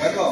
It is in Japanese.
Ja,